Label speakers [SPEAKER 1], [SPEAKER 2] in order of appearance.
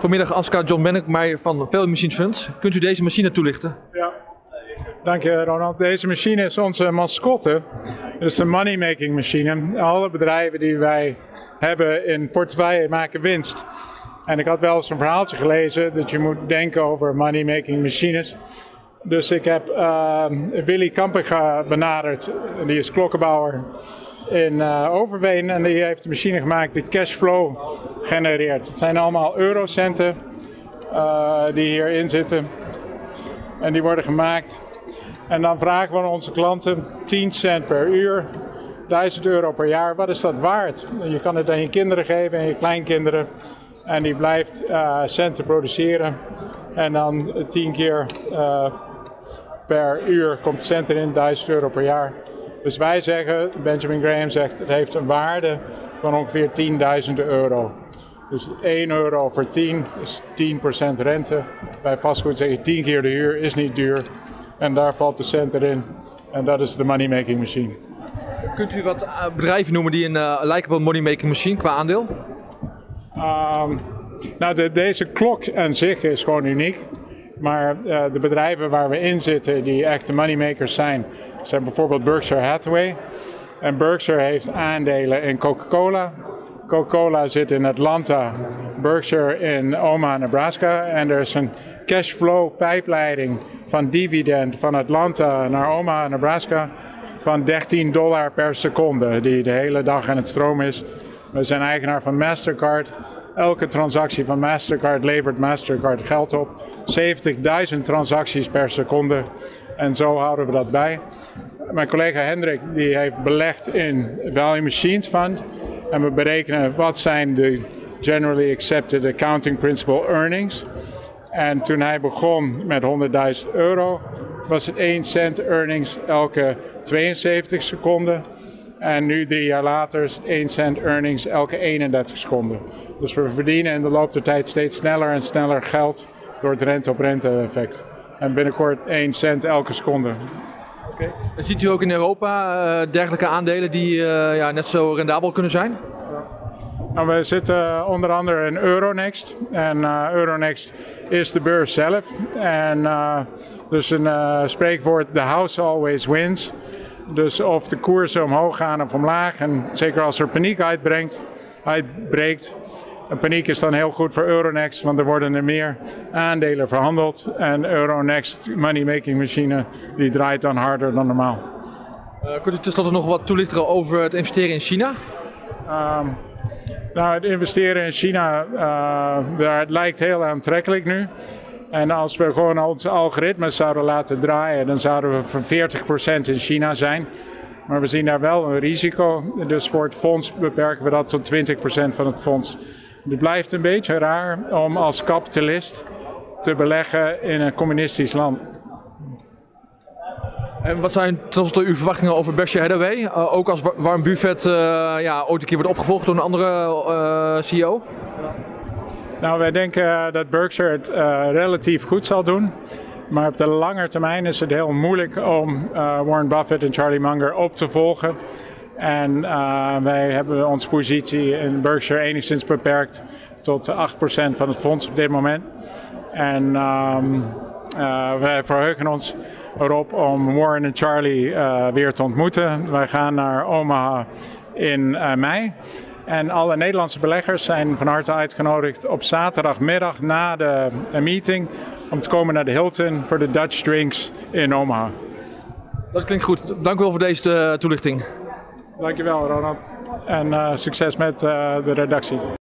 [SPEAKER 1] Goedemiddag, Aska John Benneckmeijer van Value Machines Funds. Kunt u deze machine toelichten?
[SPEAKER 2] Ja, dank je Ronald. Deze machine is onze mascotte. Is een money-making machine. Alle bedrijven die wij hebben in portefeuille maken winst. En ik had wel eens een verhaaltje gelezen dat je moet denken over money-making machines. Dus ik heb uh, Willy Kampinga benaderd, die is klokkenbouwer in uh, Overveen. En die heeft een machine gemaakt die cashflow genereert. Het zijn allemaal eurocenten uh, die hierin zitten. En die worden gemaakt. En dan vragen we onze klanten 10 cent per uur, 1000 euro per jaar. Wat is dat waard? Je kan het aan je kinderen geven en je kleinkinderen. En die blijft uh, centen produceren. En dan 10 keer per uur komt cent erin, 1000 euro per jaar. Dus wij zeggen, Benjamin Graham zegt, het heeft een waarde van ongeveer 10.000 euro. Dus 1 euro voor 10 is 10% rente. Bij vastgoed zeg je 10 keer de huur is niet duur. En daar valt de cent erin. En dat is de money making machine.
[SPEAKER 1] Kunt u wat bedrijven noemen die een uh, lijken op een money making machine qua aandeel?
[SPEAKER 2] Um, nou, de, deze klok aan zich is gewoon uniek. Maar de bedrijven waar we in zitten, die echte moneymakers zijn, zijn bijvoorbeeld Berkshire Hathaway. En Berkshire heeft aandelen in Coca-Cola. Coca-Cola zit in Atlanta, Berkshire in Omaha, Nebraska. En er is een cashflow pijpleiding van dividend van Atlanta naar Omaha, Nebraska van 13 dollar per seconde, die de hele dag aan het stroom is. We zijn eigenaar van Mastercard. Elke transactie van Mastercard levert Mastercard geld op. 70.000 transacties per seconde. En zo houden we dat bij. Mijn collega Hendrik die heeft belegd in Value Machines Fund. En we berekenen wat zijn de generally accepted accounting principle earnings. En toen hij begon met 100.000 euro was het 1 cent earnings elke 72 seconden. En nu drie jaar later is 1 cent earnings elke 31 seconden. Dus we verdienen in de loop der tijd steeds sneller en sneller geld door het rente-op-rente effect. En binnenkort 1 cent elke seconde.
[SPEAKER 1] Okay. Ziet u ook in Europa uh, dergelijke aandelen die uh, ja, net zo rendabel kunnen zijn?
[SPEAKER 2] Nou, we zitten onder andere in Euronext. En uh, Euronext is de beurs zelf. En dus een spreekwoord, the house always wins. Dus of de koersen omhoog gaan of omlaag. En zeker als er paniek uitbrengt, uitbreekt. En paniek is dan heel goed voor Euronext, want er worden er meer aandelen verhandeld. En Euronext money making machine die draait dan harder dan normaal.
[SPEAKER 1] Uh, kunt u tenslotte nog wat toelichten over het investeren in China?
[SPEAKER 2] Um, nou, het investeren in China, uh, het lijkt heel aantrekkelijk nu. En als we gewoon onze algoritmes zouden laten draaien, dan zouden we voor 40% in China zijn. Maar we zien daar wel een risico. Dus voor het fonds beperken we dat tot 20% van het fonds. Het blijft een beetje raar om als kapitalist te beleggen in een communistisch land.
[SPEAKER 1] En wat zijn tenslotte uw verwachtingen over Berkshire Hathaway? Uh, ook als Warren Buffett uh, ja, ooit een keer wordt opgevolgd door een andere uh, CEO?
[SPEAKER 2] Nou, wij denken dat Berkshire het uh, relatief goed zal doen. Maar op de lange termijn is het heel moeilijk om uh, Warren Buffett en Charlie Munger op te volgen. En wij hebben onze positie in Berkshire enigszins beperkt tot 8% van het fonds op dit moment. En um, wij verheugen ons erop om Warren en Charlie weer te ontmoeten. Wij gaan naar Omaha in mei. En alle Nederlandse beleggers zijn van harte uitgenodigd op zaterdagmiddag na de meeting om te komen naar de Hilton voor de Dutch Drinks in Omaha.
[SPEAKER 1] Dat klinkt goed. Dank u wel voor deze toelichting.
[SPEAKER 2] Dankjewel Ronald. En uh, succes met uh, de redactie.